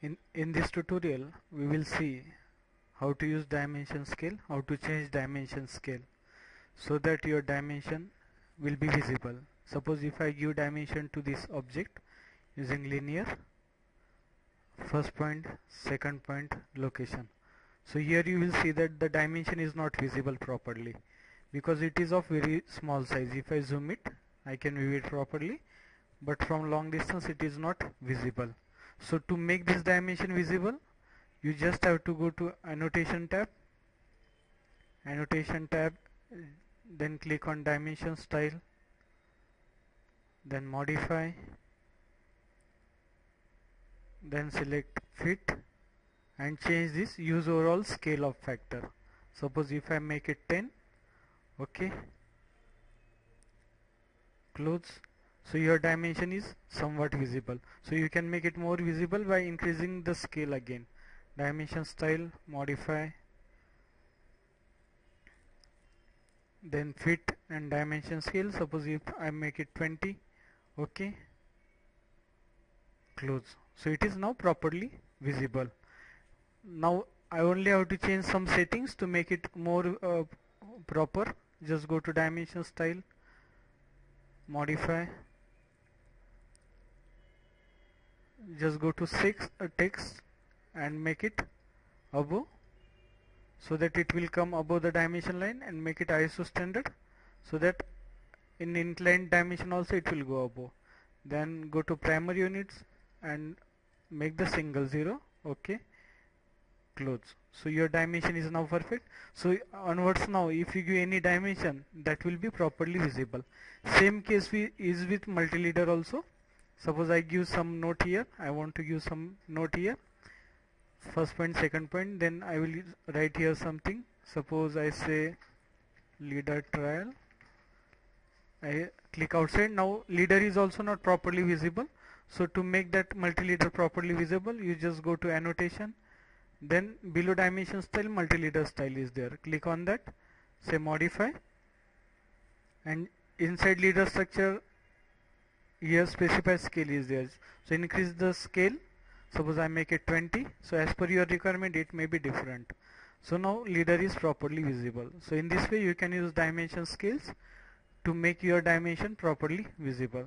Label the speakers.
Speaker 1: In, in this tutorial we will see how to use dimension scale, how to change dimension scale so that your dimension will be visible. Suppose if I give dimension to this object using linear first point, second point, location. So here you will see that the dimension is not visible properly because it is of very small size. If I zoom it I can view it properly but from long distance it is not visible. So to make this dimension visible you just have to go to annotation tab. Annotation tab then click on dimension style then modify then select fit and change this use overall scale of factor. Suppose if I make it 10 okay. Close so your dimension is somewhat visible. So you can make it more visible by increasing the scale again. Dimension style modify. Then fit and dimension scale. Suppose if I make it 20 okay close. So it is now properly visible. Now I only have to change some settings to make it more uh, proper. Just go to dimension style modify just go to 6 uh, text and make it above so that it will come above the dimension line and make it ISO standard so that in inclined dimension also it will go above. Then go to primary units and make the single zero okay close. So your dimension is now perfect. So onwards now if you give any dimension that will be properly visible. Same case we is with multi-leader also suppose I give some note here. I want to give some note here. First point second point then I will write here something. Suppose I say leader trial. I click outside. Now leader is also not properly visible. So to make that multi-leader properly visible you just go to annotation. Then below dimension style multi-leader style is there. Click on that. Say modify. And inside leader structure here specified scale is there. So increase the scale. Suppose I make it 20 so as per your requirement it may be different. So now leader is properly visible. So in this way you can use dimension scales to make your dimension properly visible